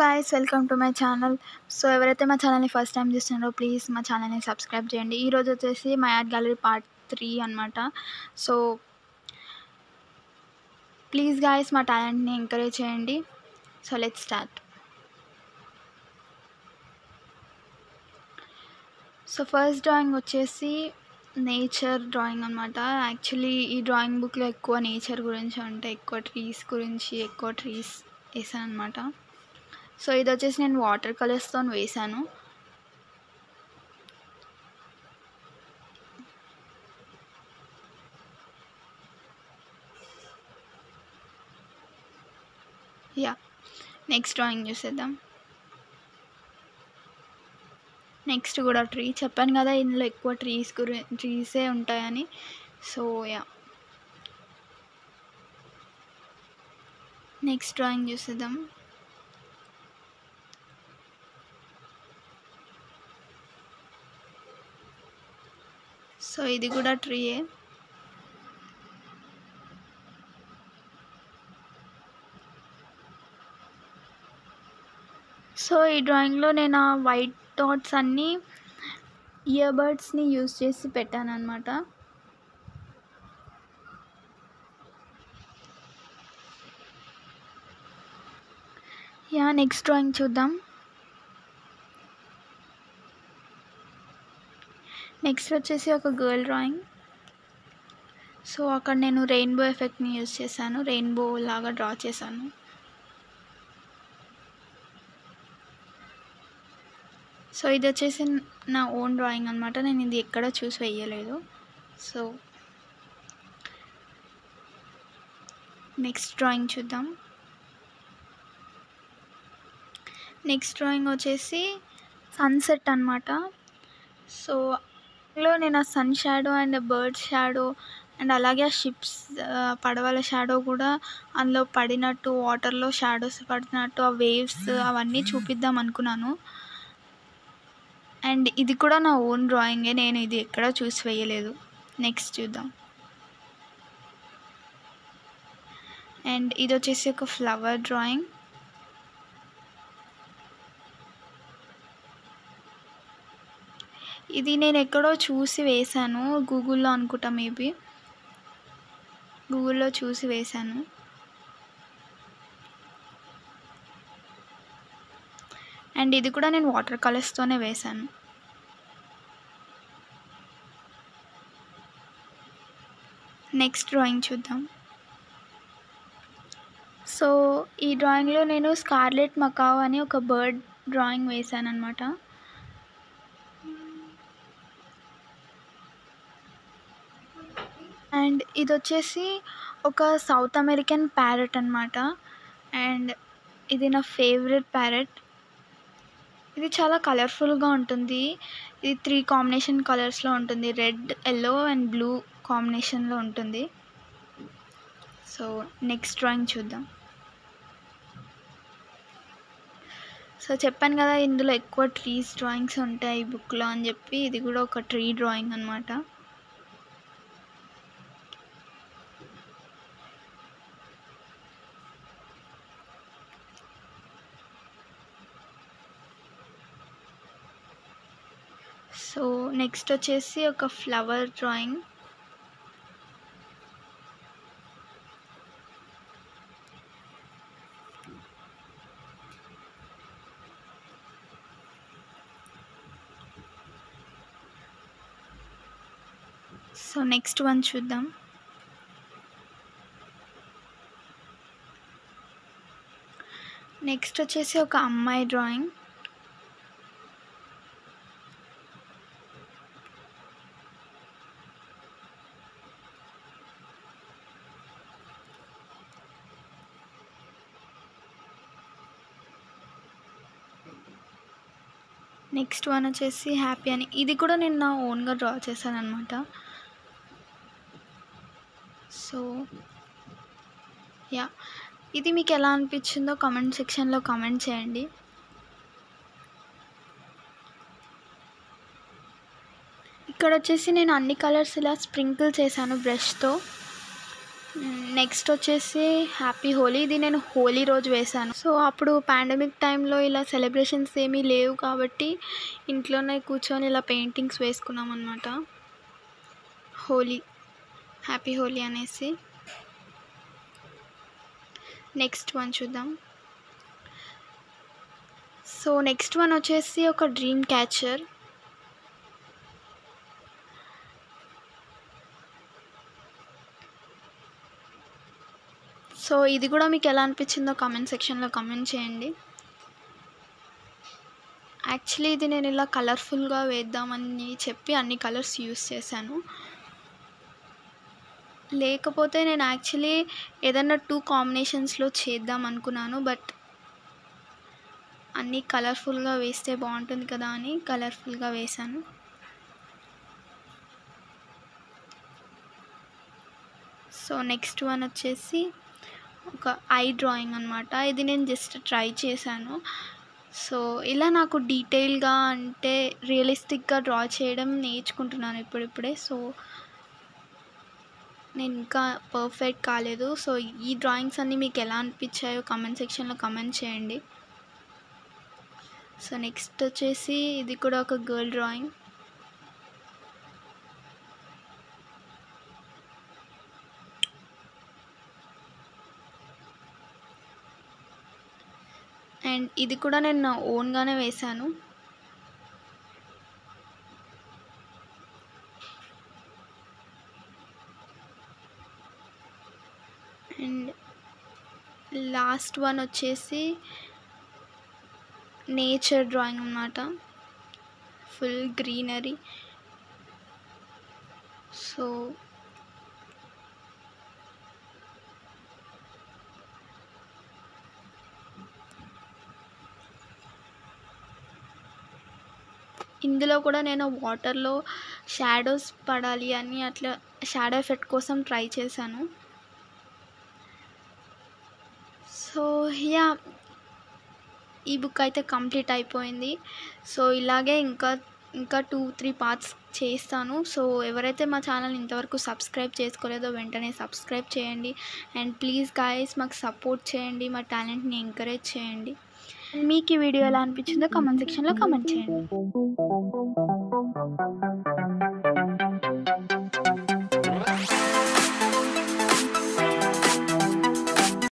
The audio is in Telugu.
Guys welcome to my channel. So ఎవరైతే మా ఛానల్ని ఫస్ట్ టైం చూస్తున్నారో ప్లీజ్ మా ఛానల్ని సబ్స్క్రైబ్ చేయండి. ఈరోజు వచ్చేసి my art gallery part three అనమాట సో ప్లీజ్ గాయస్ మా టాలెంట్ని ఎంకరేజ్ చేయండి. So let start. So first drawing వచ్చేసి నేచర్ డ్రాయింగ్ అనమాట యాక్చువల్లీ ఈ డ్రాయింగ్ బుక్లో ఎక్కువ నేచర్ గురించి ఉంటాయి ఎక్కువ ట్రీస్ గురించి ఎక్కువ ట్రీస్ వేసాను అనమాట సో ఇది వచ్చేసి నేను వాటర్ కలర్స్తో వేసాను యా నెక్స్ట్ డ్రాయింగ్ చూసేద్దాం. నెక్స్ట్ కూడా ట్రీ చెప్పాను కదా ఇందులో ఎక్కువ ట్రీస్ గురి ట్రీసే ఉంటాయని. సో యా నెక్స్ట్ డ్రాయింగ్ చూసేద్దాం. సో ఇది కూడా ట్రీయే సో ఈ డ్రాయింగ్లో నేను ఆ వైట్ డాట్స్ అన్నీ ఇయర్ బడ్స్ని చేసి పెట్టాను అనమాట యా నెక్స్ట్ డ్రాయింగ్ చూద్దాం. నెక్స్ట్ వచ్చేసి ఒక గర్ల్ డ్రాయింగ్ సో అక్కడ నేను రెయిన్బో ఎఫెక్ట్ని యూజ్ చేశాను. రెయిన్బో లాగా డ్రా చేశాను. సో ఇది వచ్చేసి నా ఓన్ డ్రాయింగ్ అనమాట నేను ఇది ఎక్కడ చూసి వేయలేదు. సో నెక్స్ట్ డ్రాయింగ్ చూద్దాం. నెక్స్ట్ డ్రాయింగ్ వచ్చేసి సన్సెట్ అనమాట సో లో నేను ఆ sun shadow and bird shadow and అలాగే ఆ షిప్స్ పడవల షాడో కూడా అందులో పడినట్టు వాటర్లో షాడోస్ పడినట్టు ఆ వేవ్స్ అవన్నీ చూపిద్దాం అనుకున్నాను. అండ్ ఇది కూడా నా ఓన్ డ్రాయింగే నేను ఇది ఎక్కడ చూసి వేయలేదు. నెక్స్ట్ చూద్దాం. అండ్ ఇది వచ్చేసి ఒక ఫ్లవర్ డ్రాయింగ్ ఇది నేను ఎక్కడో చూసి వేశాను. గూగుల్లో అనుకుంటా మేబీ. గూగుల్లో చూసి వేశాను. అండ్ ఇది కూడా నేను వాటర్ కలర్స్తోనే వేశాను. నెక్స్ట్ డ్రాయింగ్ చూద్దాం. సో ఈ డ్రాయింగ్లో నేను స్కార్లెట్ మకావ్ అని ఒక బర్డ్ డ్రాయింగ్ వేశాను అనమాట అండ్ ఇది వచ్చేసి ఒక సౌత్ అమెరికన్ ప్యారెట్ అనమాట అండ్ ఇది నా ఫేవరెట్ ప్యారెట్. ఇది చాలా కలర్ఫుల్గా ఉంటుంది. ఇది త్రీ కాంబినేషన్ కలర్స్లో ఉంటుంది. రెడ్ ఎల్లో అండ్ బ్లూ కాంబినేషన్లో ఉంటుంది. సో నెక్స్ట్ డ్రాయింగ్ చూద్దాం. సో చెప్పాను కదా ఇందులో ఎక్కువ ట్రీస్ డ్రాయింగ్స్ ఉంటాయి ఈ బుక్లో అని చెప్పి. ఇది కూడా ఒక ట్రీ డ్రాయింగ్ అనమాట సో నెక్స్ట్ వచ్చేసి ఒక flower drawing. So next one చూద్దాం. నెక్స్ట్ వచ్చేసి ఒక అమ్మాయి డ్రాయింగ్. నెక్స్ట్ వన్ వచ్చేసి హ్యాపీ అని. ఇది కూడా నేను నా ఓన్గా డ్రా చేశాను అనమాట సో యా. ఇది మీకు ఎలా అనిపించిందో కామెంట్ సెక్షన్లో కామెంట్ చేయండి. ఇక్కడ వచ్చేసి నేను అన్ని కలర్స్ ఇలా స్ప్రింకిల్ చేశాను బ్రష్తో. నెక్స్ట్ వచ్చేసి హ్యాపీ హోలీ. ఇది నేను హోలీ రోజు వేశాను. సో అప్పుడు పాండమిక్ టైంలో ఇలా సెలబ్రేషన్స్ ఏమీ లేవు కాబట్టి ఇంట్లోనే కూర్చొని ఇలా పెయింటింగ్స్ వేసుకున్నాం అనమాట హోలీ హ్యాపీ హోలీ అనేసి. నెక్స్ట్ వన్ చూద్దాం. సో నెక్స్ట్ వన్ వచ్చేసి ఒక డ్రీమ్ క్యాచర్. సో ఇది కూడా మీకు ఎలా అనిపించిందో కామెంట్ సెక్షన్లో కామెంట్ చేయండి. యాక్చువల్లీ ఇది నేను ఇలా కలర్ఫుల్గా వేద్దామని చెప్పి అన్ని కలర్స్ యూస్ చేశాను. లేకపోతే నేను యాక్చువల్లీ ఏదన్నా టూ కాంబినేషన్స్లో చేద్దాం అనుకున్నాను బట్ అన్నీ కలర్ఫుల్గా వేస్తే బాగుంటుంది కదా అని కలర్ఫుల్గా వేశాను. సో నెక్స్ట్ వన్ వచ్చేసి ఒక ఐ డ్రాయింగ్ అనమాట ఇది నేను జస్ట్ ట్రై చేశాను. సో ఇలా నాకు డీటెయిల్గా అంటే రియలిస్టిక్గా డ్రా చేయడం నేర్చుకుంటున్నాను ఇప్పుడిప్పుడే. సో నేను ఇంకా పర్ఫెక్ట్ కాలేదు. సో ఈ డ్రాయింగ్స్ అన్నీ మీకు ఎలా అనిపించాయో కమెంట్ సెక్షన్లో కమెంట్ చేయండి. సో నెక్స్ట్ వచ్చేసి ఇది కూడా ఒక గర్ల్ డ్రాయింగ్. అండ్ ఇది కూడా నేను నా ఓన్గానే వేశాను. అండ్ లాస్ట్ వన్ వచ్చేసి నేచర్ డ్రాయింగ్ అన్నమాట. Full greenery. సో ఇందులో కూడా నేను వాటర్లో షాడోస్ పడాలి అని అట్లా షాడో ఎఫెక్ట్ కోసం ట్రై చేశాను. So yeah. ఈ బుక్ అయితే కంప్లీట్ అయిపోయింది. సో ఇలాగే ఇంకా ఇంకా టూ త్రీ పార్ట్స్ చేస్తాను. సో ఎవరైతే మా ఛానల్ ఇంతవరకు సబ్స్క్రైబ్ చేసుకోలేదో వెంటనే సబ్స్క్రైబ్ చేయండి. అండ్ ప్లీజ్ గాయస్ మాకు సపోర్ట్ చేయండి. మా టాలెంట్ని ఎంకరేజ్ చేయండి. మీకు ఈ వీడియో ఎలా అనిపించిందో కామెంట్ సెక్షన్లో కామెంట్ చేయండి.